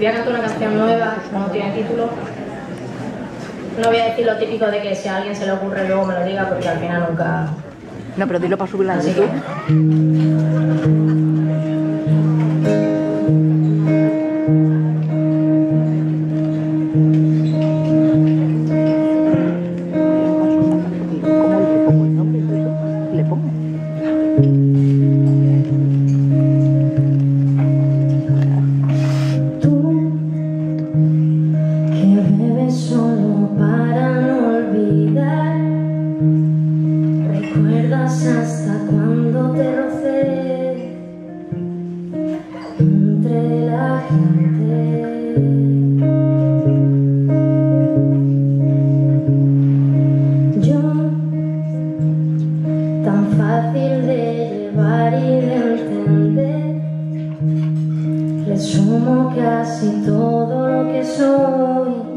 Voy a cantar una canción nueva, no tiene título. No voy a decir lo típico de que si a alguien se le ocurre luego me lo diga porque al final nunca... No, pero dilo para subirla Así así que... recuerdas hasta cuando te rocé entre la gente. Yo tan fácil de llevar y de entender. Resumo casi todo lo que soy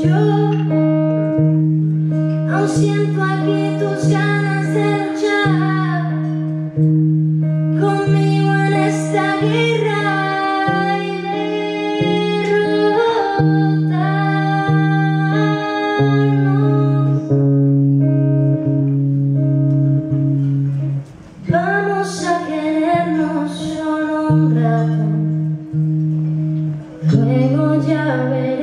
Yo aún siento aquí tus ganas de luchar conmigo en esta guerra y derrotarnos. Vamos a querernos solo un rato, luego ya veremos.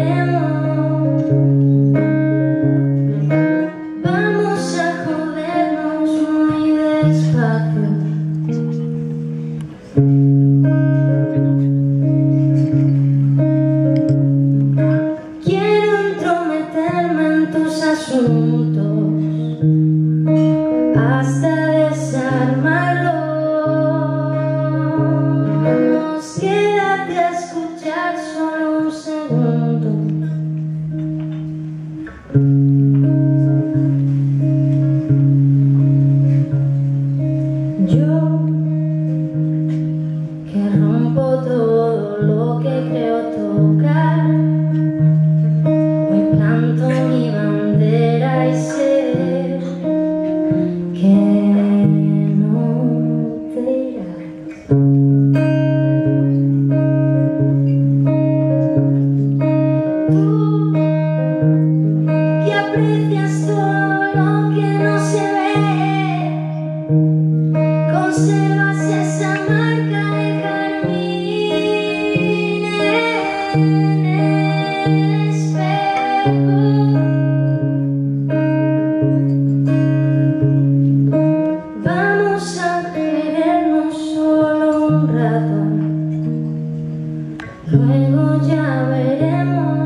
Yo que rompo todo lo que creo luego ya veremos.